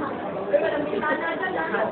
Ay, walang bitana dyan, ah.